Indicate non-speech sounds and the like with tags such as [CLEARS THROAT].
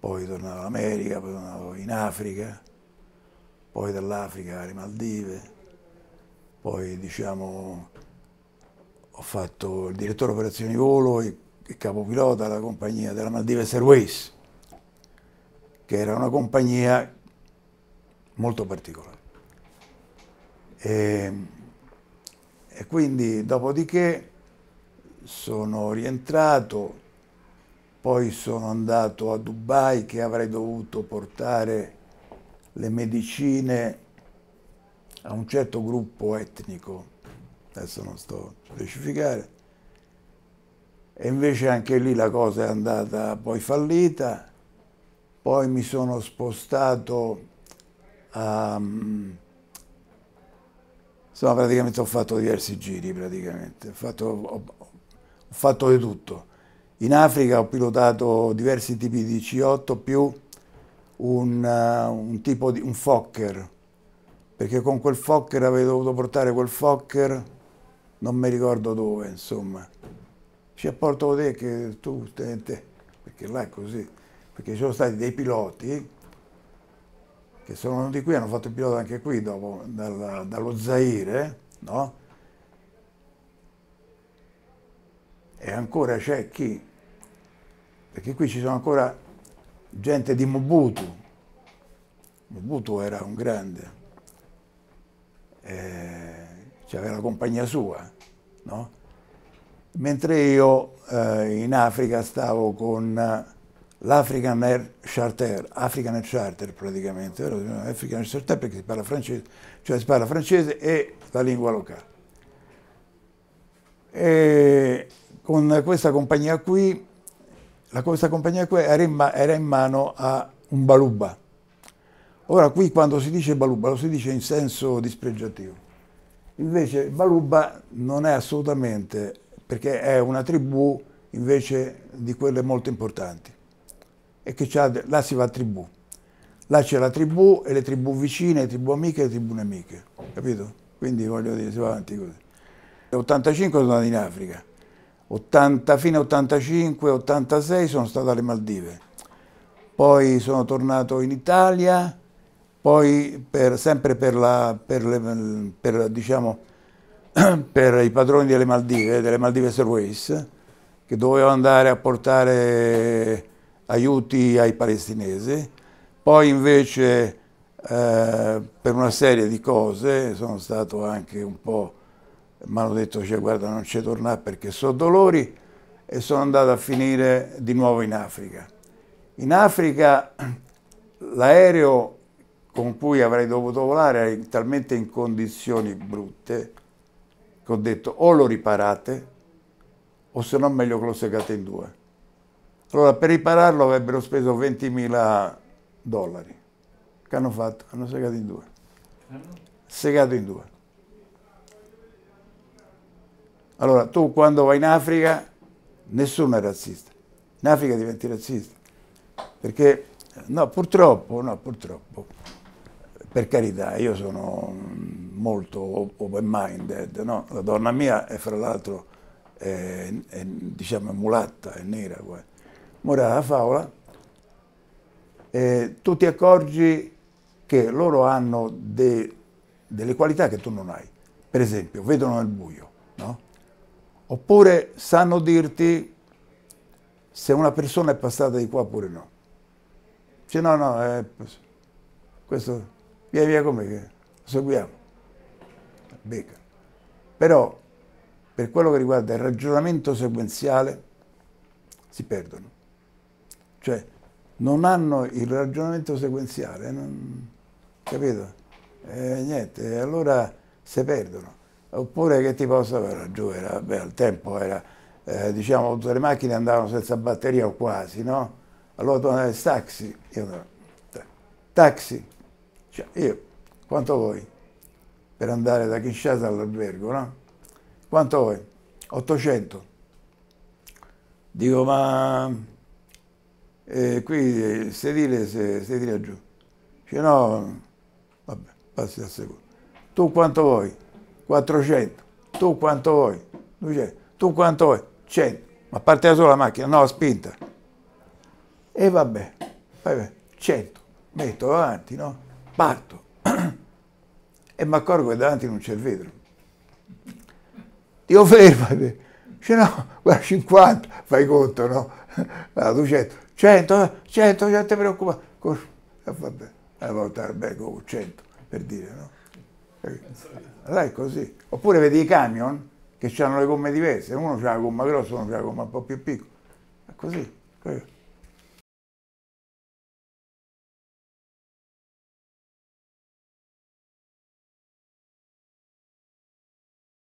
poi tornato in America, poi tornato in Africa, poi dall'Africa alle Maldive, poi diciamo ho fatto il direttore operazioni volo e, e capopilota della compagnia della Maldives Airways, che era una compagnia molto particolare. E, e quindi dopodiché sono rientrato, poi sono andato a Dubai che avrei dovuto portare le medicine a un certo gruppo etnico, adesso non sto a specificare, e invece anche lì la cosa è andata poi fallita, poi mi sono spostato a... Insomma, praticamente ho fatto diversi giri, praticamente. Ho fatto, ho, ho fatto di tutto. In Africa ho pilotato diversi tipi di C8 più un, uh, un tipo di un Fokker, perché con quel Fokker avevo dovuto portare quel Fokker, non mi ricordo dove, insomma. Ci apporto te che tu, te, te, perché là è così, perché ci sono stati dei piloti che sono venuti qui, hanno fatto il pilota anche qui dopo, dal, dallo Zaire, no? E ancora c'è chi, perché qui ci sono ancora gente di Mobutu, Mobutu era un grande, eh, aveva la compagnia sua, no? Mentre io eh, in Africa stavo con l'African Air Charter, African Air Charter praticamente, African Air Charter perché si parla francese, cioè si parla francese e la lingua locale. E con questa compagnia qui, la, questa compagnia qui era in, era in mano a un baluba. Ora qui quando si dice baluba lo si dice in senso dispregiativo. Invece baluba non è assolutamente, perché è una tribù invece di quelle molto importanti e che là si va a tribù. Là c'è la tribù e le tribù vicine, le tribù amiche e le tribù nemiche, capito? Quindi voglio dire, si va avanti così. Nel 85 sono andato in Africa, 80, fine 85, 86 sono stato alle Maldive, poi sono tornato in Italia, poi per, sempre per, la, per, le, per, diciamo, [CLEARS THROAT] per i padroni delle Maldive, delle Maldive Airways, che dovevo andare a portare aiuti ai palestinesi, poi invece eh, per una serie di cose sono stato anche un po', mi hanno detto cioè, guarda non ci tornare perché so dolori e sono andato a finire di nuovo in Africa. In Africa l'aereo con cui avrei dovuto volare era talmente in condizioni brutte che ho detto o lo riparate o se no meglio che lo segate in due. Allora per ripararlo avrebbero speso 20.000 dollari. Che hanno fatto? Hanno segato in due. Segato in due. Allora tu quando vai in Africa nessuno è razzista. In Africa diventi razzista. Perché, no, purtroppo, no, purtroppo, per carità, io sono molto open-minded, no? La donna mia è fra l'altro, è, è, diciamo, mulatta, è nera. Guarda morale della favola, eh, tu ti accorgi che loro hanno de, delle qualità che tu non hai. Per esempio, vedono nel buio, no? Oppure sanno dirti se una persona è passata di qua oppure no. Dice no, no, è, questo, via via come che seguiamo. Becca. Però, per quello che riguarda il ragionamento sequenziale, si perdono. Cioè, non hanno il ragionamento sequenziale, non, capito? Eh, niente, allora si perdono. Oppure che ti posso avere giù, era, beh, al tempo era, eh, diciamo, tutte le macchine andavano senza batteria o quasi, no? Allora tu andavi taxi, io no, taxi, cioè, io, quanto vuoi? Per andare da Kinshasa all'albergo, no? Quanto vuoi? 800. Dico, ma e qui il sedile, sedile giù. Dice no, vabbè, passi al secondo. Tu quanto vuoi? 400. Tu quanto vuoi? 200. Tu quanto vuoi? 100. Ma parte da sola la macchina? No, spinta. E vabbè, Fai 100, metto davanti, no? Parto. e mi accorgo che davanti non c'è il vetro. Dico fermati. Dice no, guarda 50, fai conto, no? Allora, 200, 100, 100, non ti preoccupare. E vabbè, a voltare bene con 100, per dire, no? È così. Oppure vedi i camion che hanno le gomme diverse, uno ha la gomma grossa, uno ha la gomma un po' più piccola. È così.